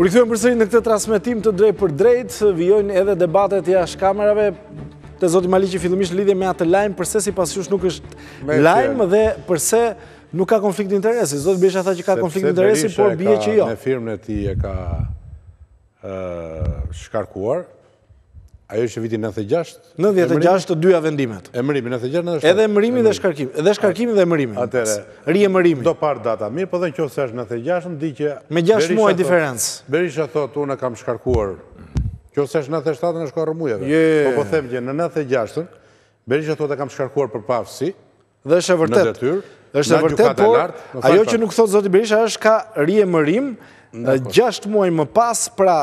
U rikthyem përsëri në këtë transmitim të drejtpërdrejtë, vijojnë edhe debatet jashtë kamerave, te zoti Maliqi fillimisht lidhje me atë lajm, përse sipas jush nuk është lajm dhe përse nuk ka konflikt interesi. Zoti Berisha tha që ka konflikt interesi, por bie që jo. Me firmën e tij e ka shkarkuar, Ajo ishte viti 96. 96 të dyja vendimet. Emërimi 96 në Edhe emërimi dhe shkarkimi, edhe shkarkimi dhe emërimi. Atëherë. Riemërimi. Do parë data mirë, po dhe në qoftë se është 96, në di që me 6 muaj diferencë. Berisha thotë unë e kam shkarkuar. Qoftë se është 97 në shkarkuar mujave. Po po them që në 96-ën Berisha thotë e kam shkarkuar për paaftësi. Dhe është e vërtetë. Në detyrë. Është e vërtetë, por ajo që nuk thotë zoti Berisha është ka riemërim 6 muaj më pas, pra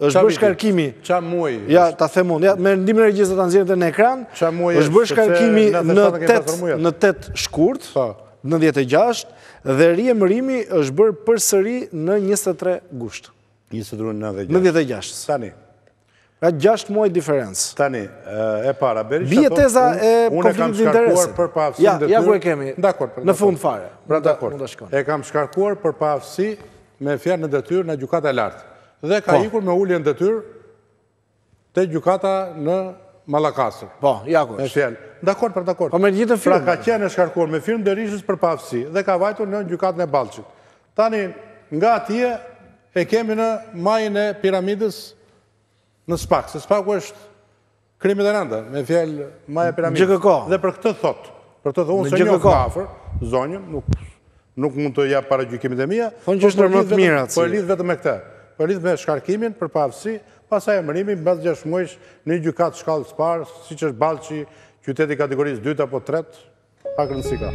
është bërë shkarkimi. Ça muaji? Ja, ta them unë. Ja, me ndihmën e regjisë do ta nxjerrim në ekran. Ça muaji? Është bërë shkarkimi në 8 në 8 shkurt, po. 96 dhe riemërimi është bërë përsëri në 23 gusht. 23 në 96. Tani. Pra 6 muaj diferencë. Tani, e para, Berisha... Bie teza e konfliktit të interesit. Unë e kam shkarkuar për paaftësi në Ja, ku e kemi, në fund fare. Pra, dakord, e kam shkarkuar për paaftësi me fjalë në detyrë nga Gjykata e lartë. Dhe ka po. ikur me ulje në detyrë te gjykata në Mallakastër. Po, ja ku është. Dakord, pra, dakord. Po, me gjithë në firmë. Pra, ka qenë e shkarkuar me firmë të Berishës për paaftësi dhe ka vajtur në gjykatën e Ballshit. Tani, nga atje, E kemi në majën e piramidës në SPAK, se SPAK-u është krimet e rënda, me fjalë maja e piramidës. Dhe për këtë thotë, për këtë thotë, unë s'e njoh nga afër, zonjën, nuk mund të jap paragjykimet e mia, po e lidh vetëm me këtë, po e lidh me shkarkimin për paaftësi, pastaj emërimi, mbas gjashtë muajsh, në një gjykatë shkallës së parë, siç është Ballshi, qytet i kategorisë dytë apo tretë, pak rëndësi ka.